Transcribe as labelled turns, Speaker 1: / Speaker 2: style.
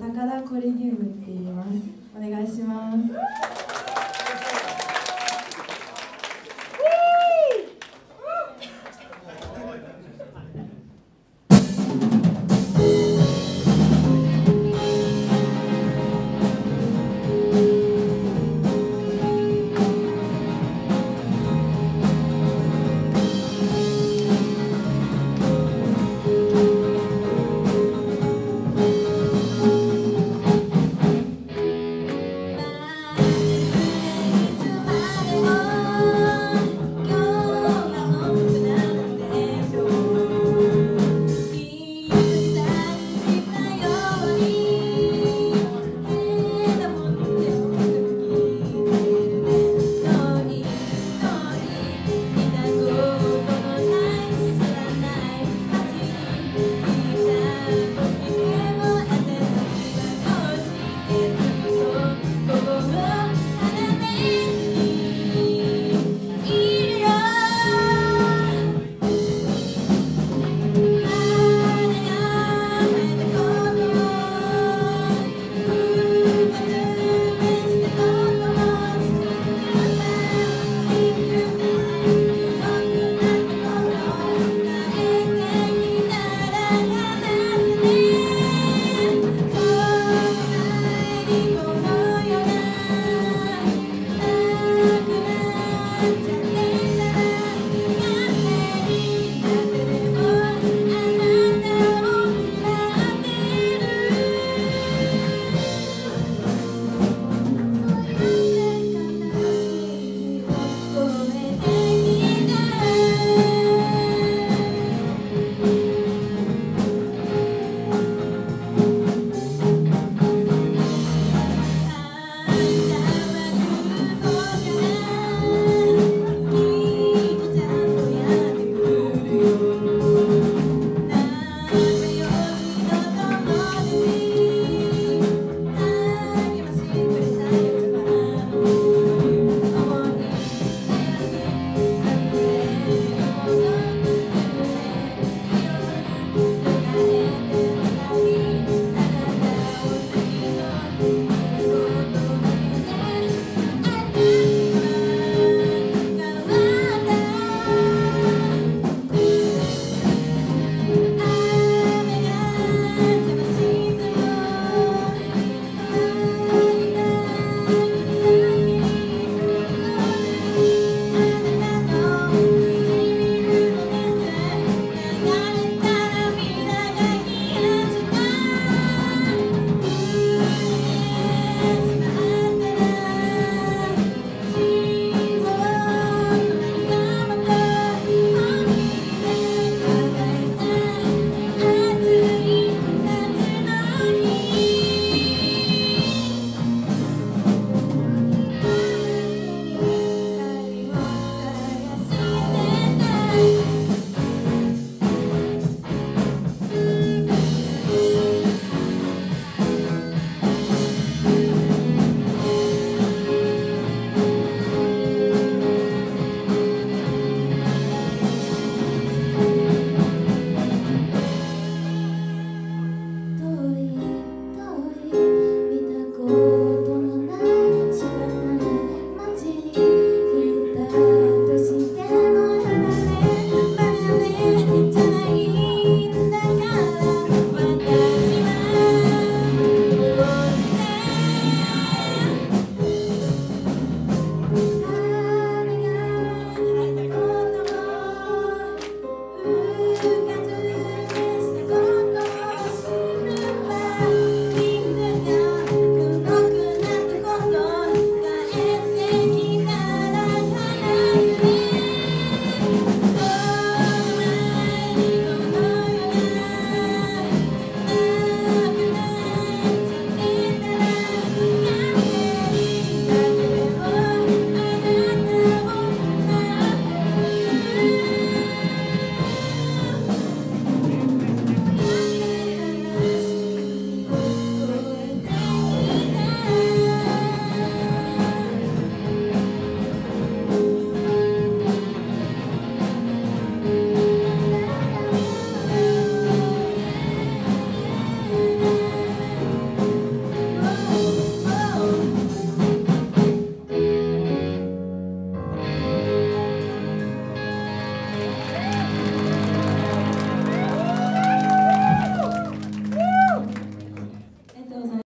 Speaker 1: 高田コリギウムって言います。お願いします。